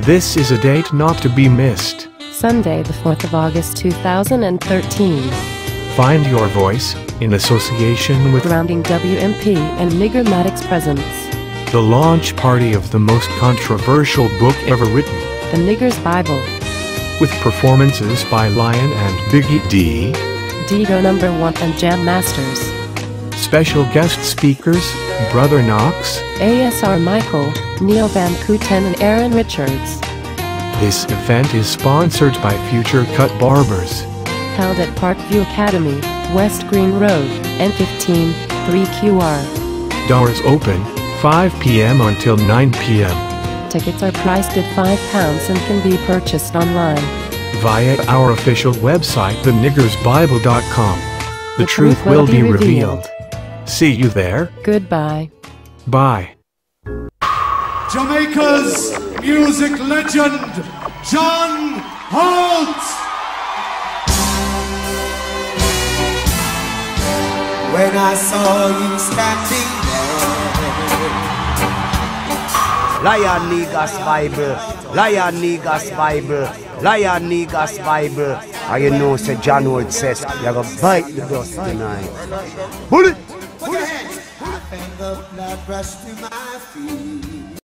This is a date not to be missed. Sunday, the 4th of August 2013. Find your voice in association with Grounding WMP and Negastmaatics presents the launch party of the most controversial book ever written, The Nigger's Bible. with performances by Lion and Biggie D, Digo Number 1 and Jam Masters. Special guest speakers, Brother Knox. ASR Michael, Neil Van Cooten and Airen Richards. This event is sponsored by Future Cut Barbers. Held at Park View Academy, West Green Road, N15, 3QR. Doors open 5 p.m. until 9 p.m. Tickets are priced at £5 and can be purchased online. via our official website, theniggersbible.com. The, truth, will be revealed. See you there. Goodbye. Bye. Jamaica's music legend, John Holt. When I saw you standing there, Lion Niggas Bible, Lion Niggas Bible, Lion Niggas Bible. I you know, say John Wood says, you're gonna bite the dust tonight. Bullet! There, I felt the blood rush to my feet.